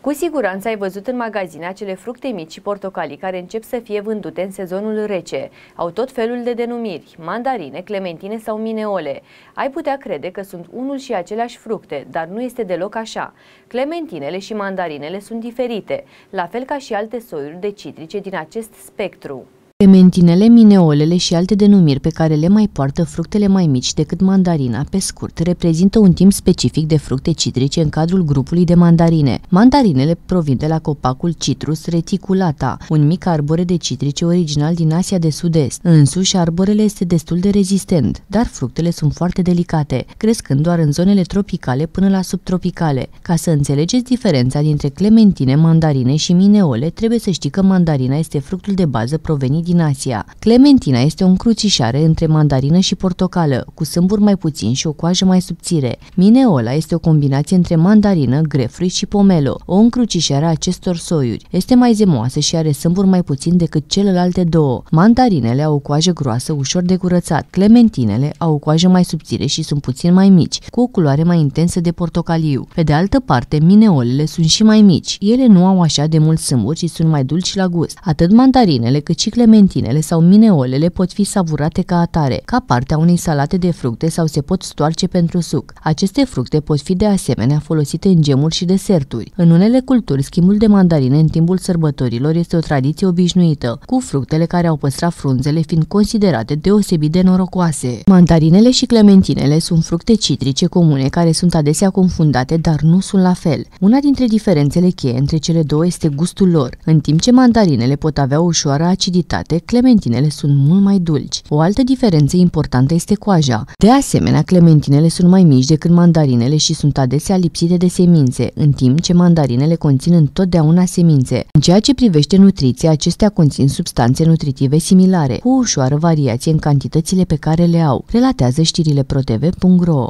Cu siguranță ai văzut în magazine acele fructe mici și portocalii care încep să fie vândute în sezonul rece. Au tot felul de denumiri, mandarine, clementine sau mineole. Ai putea crede că sunt unul și aceleași fructe, dar nu este deloc așa. Clementinele și mandarinele sunt diferite, la fel ca și alte soiuri de citrice din acest spectru. Clementinele, mineolele și alte denumiri pe care le mai poartă fructele mai mici decât mandarina, pe scurt, reprezintă un timp specific de fructe citrice în cadrul grupului de mandarine. Mandarinele provin de la copacul Citrus reticulata, un mic arbore de citrice original din Asia de Sud-Est. Însuși, arborele este destul de rezistent, dar fructele sunt foarte delicate, crescând doar în zonele tropicale până la subtropicale. Ca să înțelegeți diferența dintre clementine, mandarine și mineole, trebuie să știi că mandarina este fructul de bază provenit din Asia. Clementina este o încrucișare între mandarină și portocală, cu sâmburi mai puțin și o coajă mai subțire. Mineola este o combinație între mandarină, grefruit și pomelo, o încrucișare a acestor soiuri. Este mai zemoasă și are sâmburi mai puțin decât celelalte două. Mandarinele au o coajă groasă, ușor de curățat. Clementinele au o coajă mai subțire și sunt puțin mai mici, cu o culoare mai intensă de portocaliu. Pe de altă parte, mineolele sunt și mai mici. Ele nu au așa de mult sâmburi și sunt mai dulci la gust. Atât mandarinele cât și clementinele clementinele sau mineolele pot fi savurate ca atare, ca parte a unei salate de fructe sau se pot stoarce pentru suc. Aceste fructe pot fi de asemenea folosite în gemuri și deserturi. În unele culturi, schimbul de mandarine în timpul sărbătorilor este o tradiție obișnuită, cu fructele care au păstrat frunzele fiind considerate deosebit de norocoase. Mandarinele și clementinele sunt fructe citrice comune care sunt adesea confundate, dar nu sunt la fel. Una dintre diferențele cheie între cele două este gustul lor. În timp ce mandarinele pot avea o ușoară aciditate, departe, clementinele sunt mult mai dulci. O altă diferență importantă este coaja. De asemenea, clementinele sunt mai mici decât mandarinele și sunt adesea lipsite de semințe, în timp ce mandarinele conțin întotdeauna semințe. În ceea ce privește nutriția, acestea conțin substanțe nutritive similare, cu o ușoară variație în cantitățile pe care le au, relatează știrile proteve.ro.